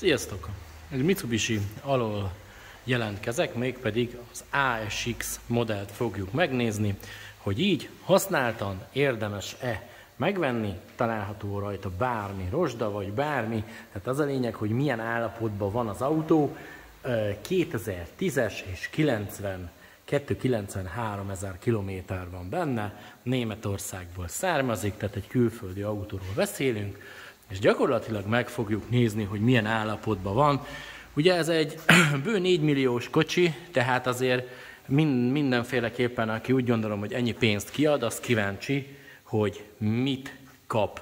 Sziasztok! Egy Mitsubishi alól jelentkezek, mégpedig az ASX modellt fogjuk megnézni, hogy így használtan érdemes-e megvenni, található rajta bármi rozsda, vagy bármi. Tehát az a lényeg, hogy milyen állapotban van az autó. 2010-es és 90 293 ezer kilométer van benne, Németországból származik, tehát egy külföldi autóról beszélünk, és gyakorlatilag meg fogjuk nézni, hogy milyen állapotban van. Ugye ez egy bő 4 milliós kocsi, tehát azért mindenféleképpen, aki úgy gondolom, hogy ennyi pénzt kiad, az kíváncsi, hogy mit kap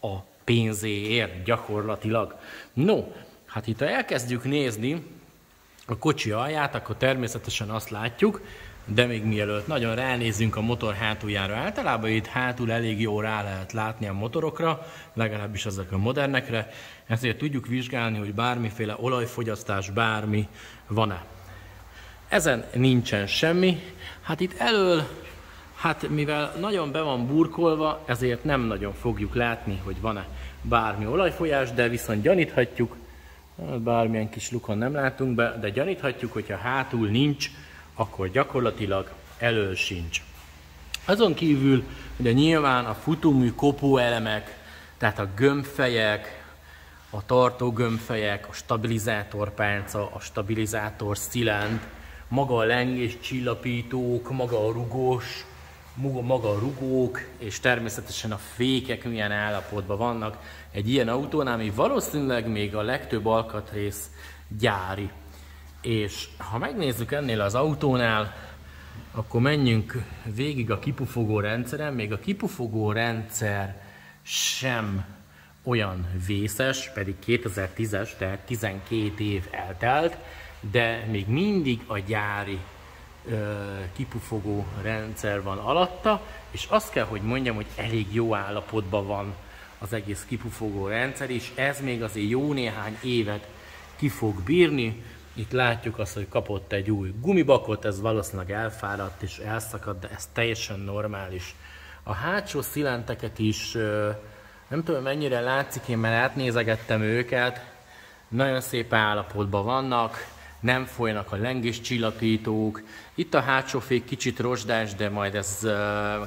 a pénzéért gyakorlatilag. No, hát itt ha elkezdjük nézni a kocsi alját, akkor természetesen azt látjuk, de még mielőtt nagyon ránézzünk a motor hátuljára, általában itt hátul elég jó rá lehet látni a motorokra, legalábbis ezek a modernekre, ezért tudjuk vizsgálni, hogy bármiféle olajfogyasztás, bármi van-e. Ezen nincsen semmi, hát itt elől, hát mivel nagyon be van burkolva, ezért nem nagyon fogjuk látni, hogy van-e bármi olajfolyás, de viszont gyaníthatjuk, bármilyen kis lukon nem látunk be, de gyaníthatjuk, hogyha hátul nincs, akkor gyakorlatilag elől sincs. Azon kívül ugye nyilván a futómű kopóelemek, tehát a gömbfejek, a tartó gömbfejek, a stabilizátorpálca, a stabilizátor szilent, maga a lengés csillapítók, maga a rugós, maga a rugók, és természetesen a fékek milyen állapotban vannak egy ilyen autónál, ami valószínűleg még a legtöbb alkatrész gyári. És ha megnézzük ennél az autónál, akkor menjünk végig a kipufogó rendszeren, még a kipufogó rendszer sem olyan vészes, pedig 2010-es, tehát 12 év eltelt, de még mindig a gyári ö, kipufogó rendszer van alatta, és azt kell, hogy mondjam, hogy elég jó állapotban van az egész kipufogó rendszer, és ez még azért jó néhány évet ki fog bírni. Itt látjuk azt, hogy kapott egy új gumibakot, ez valószínűleg elfáradt és elszakadt, de ez teljesen normális. A hátsó szilenteket is, nem tudom mennyire látszik, én már átnézegettem őket, nagyon szép állapotban vannak, nem folynak a lengés csillapítók. Itt a hátsó fék kicsit rozsdás, de majd ez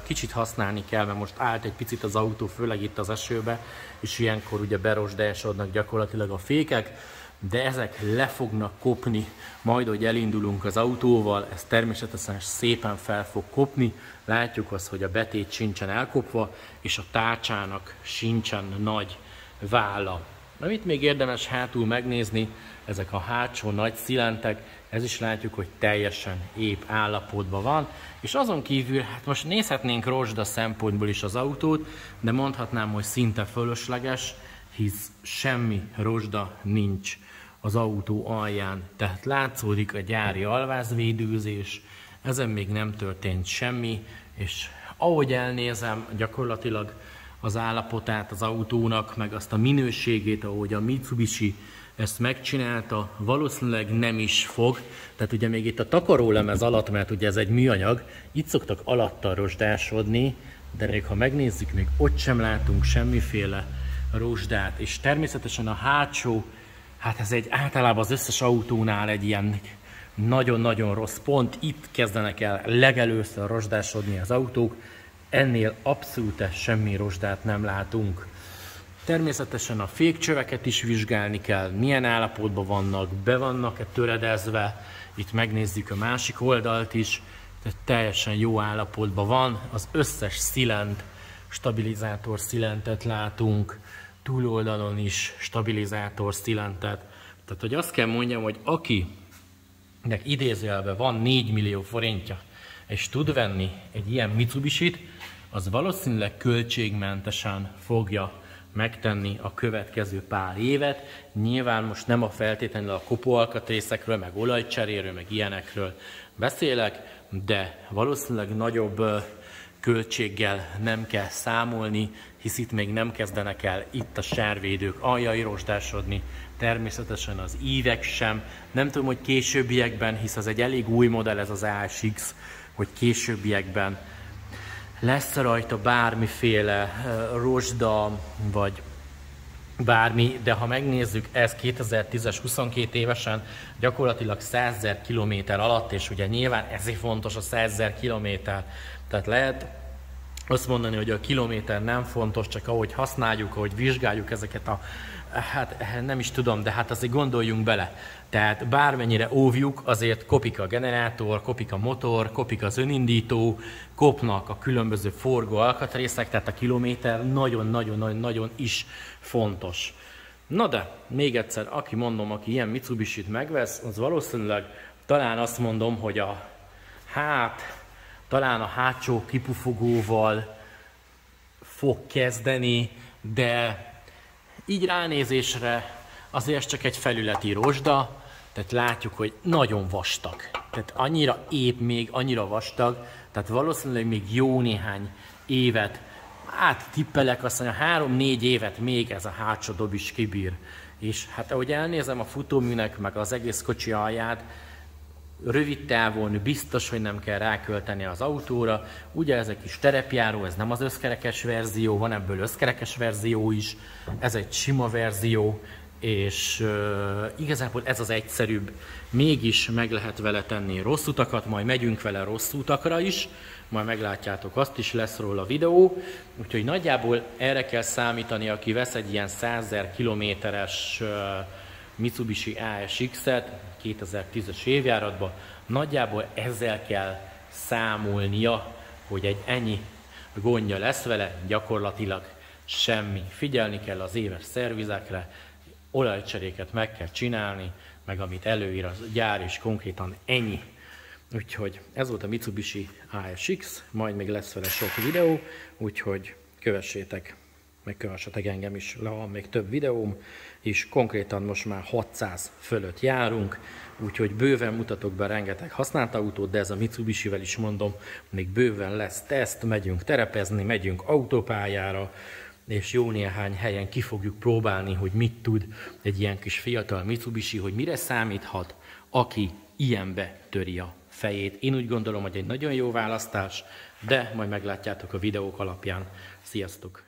kicsit használni kell, mert most állt egy picit az autó, főleg itt az esőbe, és ilyenkor ugye berosdásodnak gyakorlatilag a fékek, de ezek le fognak kopni, majd, hogy elindulunk az autóval, ez természetesen szépen fel fog kopni, látjuk azt, hogy a betét sincsen elkopva, és a tárcsának sincsen nagy válla. Amit még érdemes hátul megnézni, ezek a hátsó nagy szilentek, ez is látjuk, hogy teljesen épp állapotban van, és azon kívül, hát most nézhetnénk rozsda szempontból is az autót, de mondhatnám, hogy szinte fölösleges, hisz semmi rozsda nincs az autó alján, tehát látszódik a gyári alvázvédőzés, ezen még nem történt semmi, és ahogy elnézem, gyakorlatilag az állapotát az autónak, meg azt a minőségét, ahogy a Mitsubishi ezt megcsinálta, valószínűleg nem is fog. Tehát ugye még itt a takarólemez alatt, mert ugye ez egy műanyag, itt szoktak alatta rozsdásodni, de még ha megnézzük, még ott sem látunk semmiféle rozsdát. És természetesen a hátsó, hát ez egy általában az összes autónál egy ilyen nagyon-nagyon rossz pont. Itt kezdenek el legelőször rozsdásodni az autók, ennél abszolút semmi rozsdát nem látunk. Természetesen a fékcsöveket is vizsgálni kell, milyen állapotban vannak, be vannak-e töredezve, itt megnézzük a másik oldalt is, tehát teljesen jó állapotban van, az összes szilent, stabilizátor szilentet látunk, túloldalon is stabilizátor szilentet. Tehát, hogy azt kell mondjam, hogy akinek idézőjelben van 4 millió forintja, és tud venni egy ilyen Mitsubishi-t, az valószínűleg költségmentesen fogja megtenni a következő pár évet. Nyilván most nem a feltétlenül a kopóalkatrészekről, meg olajcseréről, meg ilyenekről beszélek, de valószínűleg nagyobb költséggel nem kell számolni, hisz itt még nem kezdenek el itt a sárvédők aljai rostásodni, természetesen az ívek sem. Nem tudom, hogy későbbiekben, hisz az egy elég új modell ez az ASX, hogy későbbiekben lesz rajta bármiféle rozsda, vagy bármi, de ha megnézzük, ez 2010-es 22 évesen gyakorlatilag 100 kilométer alatt, és ugye nyilván ezért fontos a 100 kilométer. Tehát lehet azt mondani, hogy a kilométer nem fontos, csak ahogy használjuk, ahogy vizsgáljuk ezeket a, hát nem is tudom, de hát azért gondoljunk bele. Tehát bármennyire óvjuk, azért kopik a generátor, kopik a motor, kopik az önindító, kopnak a különböző forgó alkatrészek, tehát a kilométer nagyon-nagyon-nagyon is fontos. Na de, még egyszer, aki mondom, aki ilyen Mitsubishi-t megvesz, az valószínűleg talán azt mondom, hogy a hát, talán a hátsó kipufogóval fog kezdeni, de így ránézésre azért csak egy felületi rozsda, tehát látjuk, hogy nagyon vastag. Tehát annyira épp még, annyira vastag, tehát valószínűleg még jó néhány évet, hát tippelek azt mondja, három-négy évet még ez a hátsó dob is kibír. És hát ahogy elnézem a futóműnek, meg az egész kocsi alját, rövid távon biztos, hogy nem kell rákölteni az autóra. Ugye ez egy kis terepjáró, ez nem az összkerekes verzió, van ebből összkerekes verzió is, ez egy sima verzió, és uh, igazából ez az egyszerűbb. Mégis meg lehet vele tenni rossz utakat, majd megyünk vele rossz utakra is, majd meglátjátok, azt is lesz róla videó, úgyhogy nagyjából erre kell számítani, aki vesz egy ilyen 100 kilométeres uh, Mitsubishi ASX-et 2010-es évjáratban, nagyjából ezzel kell számolnia, hogy egy ennyi gondja lesz vele, gyakorlatilag semmi. Figyelni kell az éves szervizekre, olajcseréket meg kell csinálni, meg amit előír a gyár, és konkrétan ennyi. Úgyhogy ez volt a Mitsubishi ASX, majd még lesz vele sok videó, úgyhogy kövessétek, meg kövessetek engem is, le van még több videóm, és konkrétan most már 600 fölött járunk, úgyhogy bőven mutatok be rengeteg használt autót, de ez a Mitsubishi-vel is mondom, még bőven lesz teszt, megyünk terepezni, megyünk autópályára, és jó néhány helyen ki fogjuk próbálni, hogy mit tud egy ilyen kis fiatal Mitsubishi, hogy mire számíthat, aki ilyenbe töri a fejét. Én úgy gondolom, hogy egy nagyon jó választás, de majd meglátjátok a videók alapján. Sziasztok!